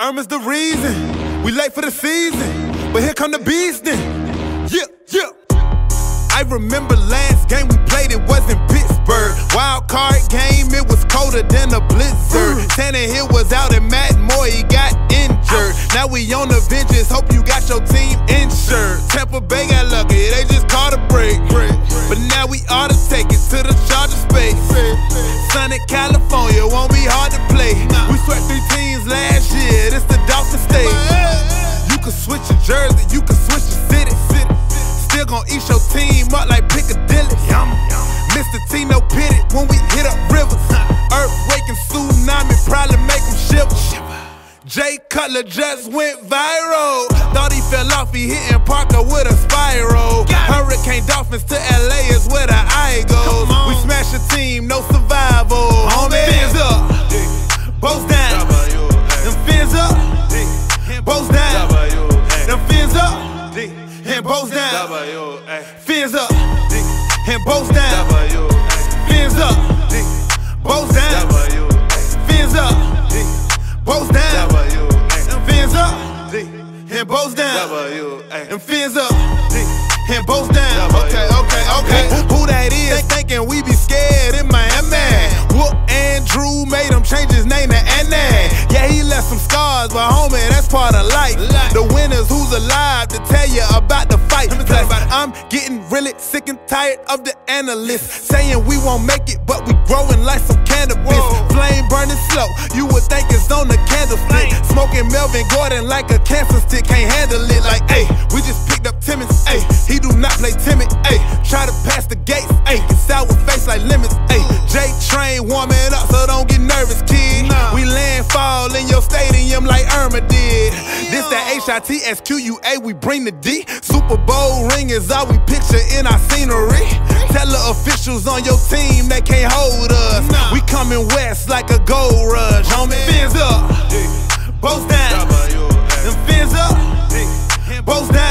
Irma's the reason. We late for the season, but here come the then. Yeah, yeah. I remember last game we played, it was in Pittsburgh. Wild card game, it was colder than a blizzard. Tannehill was out and Matt Moore, he got injured. Now we on the benches, hope you got your team insured. Tampa Bay got lucky, they just caught a break. But now we ought to take it to the Charger space. Sunny California won't be hard to play. We swept three teams last year, this the Dolphin state. You can switch your jersey, you can switch your city. Still gon' eat your team up like Piccadilly. Mr. Tino Pitty when we hit up rivers. Earthquake and tsunami probably make them shiver. Jay Cutler just went viral. Thought he fell off, he hitting Parker with a spiral. Hurricane Dolphins to and Bolts down. Fins up, and Bolts down. Fins up, and Bolts down. Fins up, and Bolts down. Fins up, and Bolts down. Them fins up, and Bolts down. Okay, okay, okay. Who that is They thinking we be scared in Miami? Whoop Andrew made him change his name to Anna. Yeah, he left some scars, but homie, that's part of life. The winners who's alive to tell you about the fight. Plus, I'm getting really sick and tired of the analysts saying we won't make it, but we growing like some cannabis. Flame burning slow, you would think it's on the candlestick. Smoking Melvin Gordon like a cancer stick, can't face like lemons, hey. Jay Train warming up, so don't get nervous, kid. We landfall in your stadium like Irma did. This the H-I-T-S-Q-U-A, we bring the D. Super Bowl ring is all we picture in our scenery. Tell the officials on your team they can't hold us. We coming west like a gold rush, homie. Fins up, Bolts down. Them fins up, Bolts down.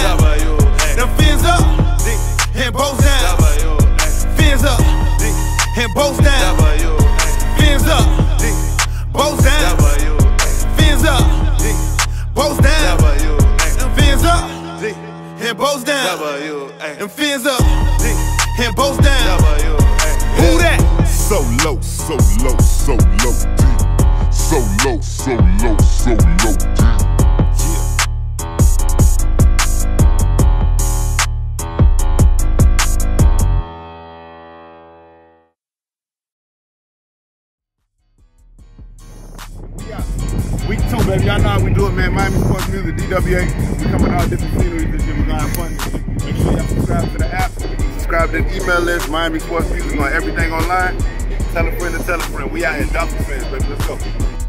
And Bolts down. Them fins up, and Bolts down. Who that? So low, so low, so low, deep. So low, so low, so low, deep. Yeah. Week two, baby. Y'all know how we do it, man. Miami Sports Music, DWA. We coming out different sceneries this year. We're gonna have fun. Make sure y'all subscribe to the app. Subscribe to the email list. Miami Sports Music on everything online. Tell a friend to tell a friend. We out here, Dolphins fans, baby. Let's go.